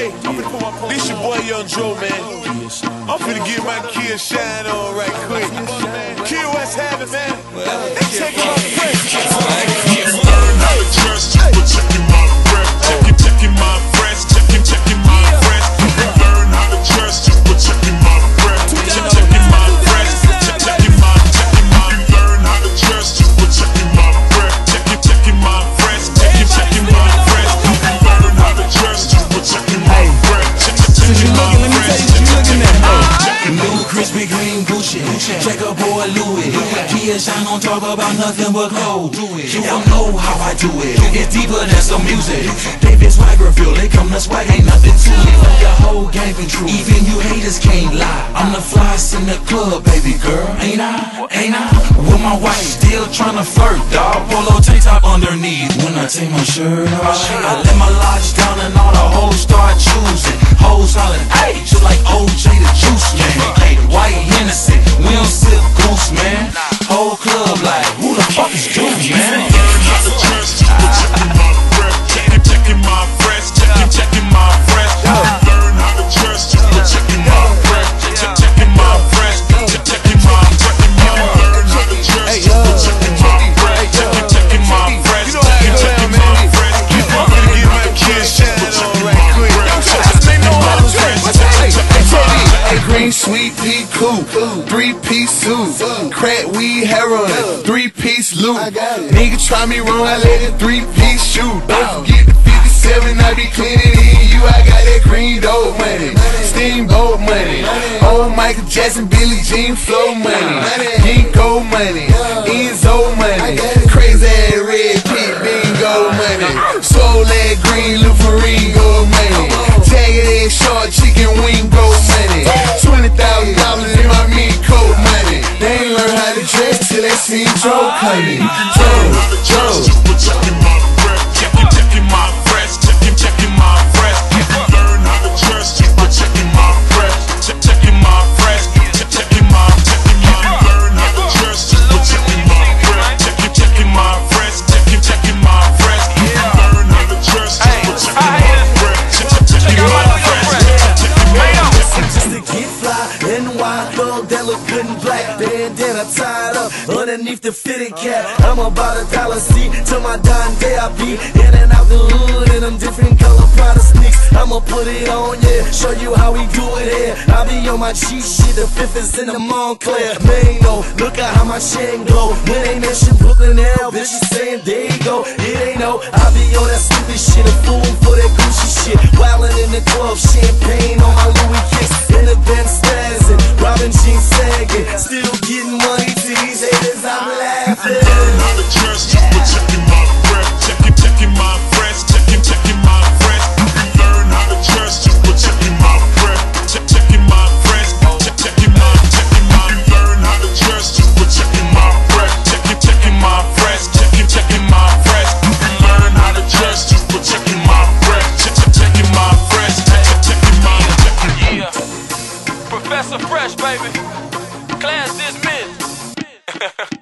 Hey, this your boy Young Dro, man. I'm finna get my Kia Shine on right quick. Kid West have it, man. They taking crispy green Gucci, check a boy Louis. Kia shine on talk about nothing but gold. You don't know how I do it. It's deeper than some music. David Swagger feel they come to swag, ain't nothing to it. Your whole game been true. Even you haters can't the flyest in the club, baby girl. Ain't I? Ain't I? With my wife, still tryna flirt, dog. Polo tank top underneath. When I take my shirt off, I let my lodge down and all the hoes start choosing. Hoes hollering, hey, you like OJ the juice man. Hey, white Hennessy, sweet pea cool, three piece suit, crack weed heroin, three piece loot. Nigga try me wrong, I let it three piece shoot. Don't forget the 57, I be cleaning in you. I got that green dope money, steamboat money, old Michael Jackson, Billie Jean flow money, Ginkgo money, Enzo money, crazy ass red pit bingo money, soul that green Lufaringo money, jagged ass short chicken wing Joe black. Bandana tied up underneath the fitted cap. I'm about a dollar seat to my dying day. I be in and out the hood in them different color Prada sneaks. I'ma put it on, yeah. Show you how we do it here. I be on my cheat shit. The fifth is in the Montclair. Man, no, look at how my chain glow. When they mention Brooklyn now, bitches saying there you go. It ain't no. I be on that stupid shit. A fool for that Gucci shit. Wildin' in the baby. Class dismissed.